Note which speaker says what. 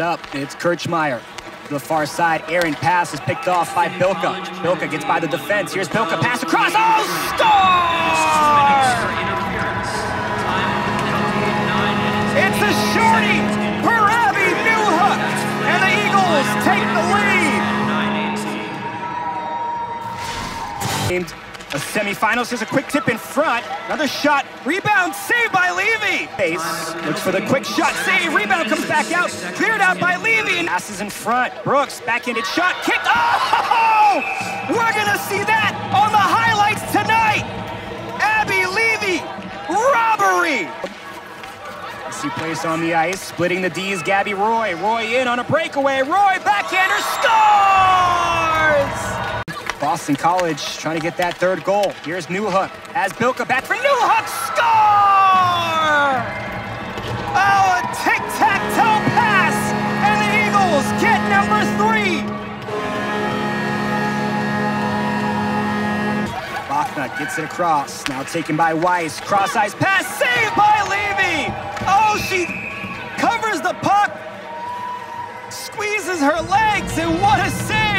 Speaker 1: up. It's Kirchmeier. To the far side, Aaron pass is picked off by Bilka. Bilka gets by the defense. Here's Bilka, pass across. Oh, score! It's a shorty for Abby Newhook, and the Eagles take the lead. A semifinals. Here's a quick tip in front. Another shot. Rebound saved by Levy. Pace looks for the quick shot. Save. Rebound comes back out. Cleared out by Levy. And passes in front. Brooks backhanded shot. Kick. Oh! We're going to see that on the highlights tonight. Abbey Levy. Robbery. See plays on the ice. Splitting the D's. Gaby Roy. Roy in on a breakaway. Roy backhander scores! Boston College trying to get that third goal. Here's Newhook. As Bilka back for Newhook. Score! Oh, a tic-tac-toe pass! And the Eagles get number three! Bachna gets it across. Now taken by Weiss. Cross-ice pass. Saved by Levy! Oh, she covers the puck. Squeezes her legs, and what a save!